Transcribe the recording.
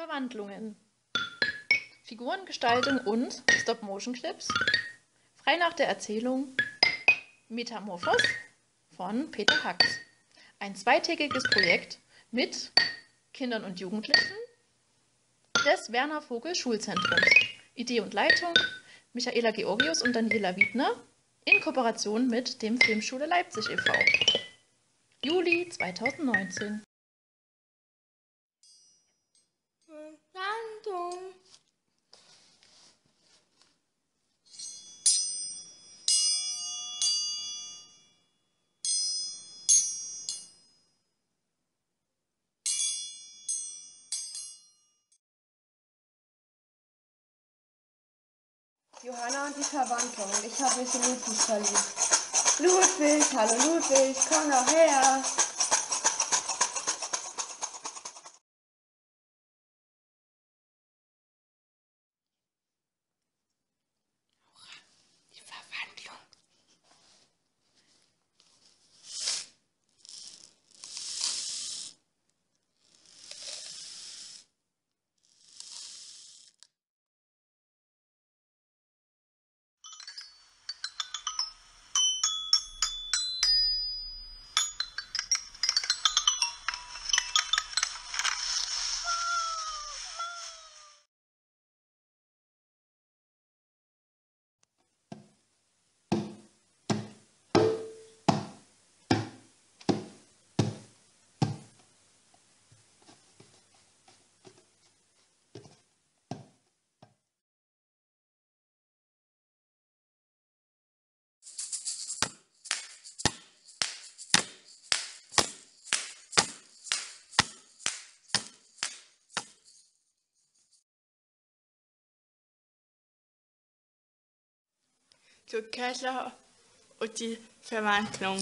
Verwandlungen. Figurengestaltung und Stop-Motion-Clips. Frei nach der Erzählung Metamorphos von Peter Hacks. Ein zweitägiges Projekt mit Kindern und Jugendlichen des Werner Vogel Schulzentrums. Idee und Leitung Michaela Georgius und Daniela Wiedner in Kooperation mit dem Filmschule Leipzig e.V. Juli 2019. Johanna und die Verwandlung. Ich habe mich in Ludwig verliebt. Ludwig, hallo Ludwig, komm doch her. Zu Kessler und die Verwandlung.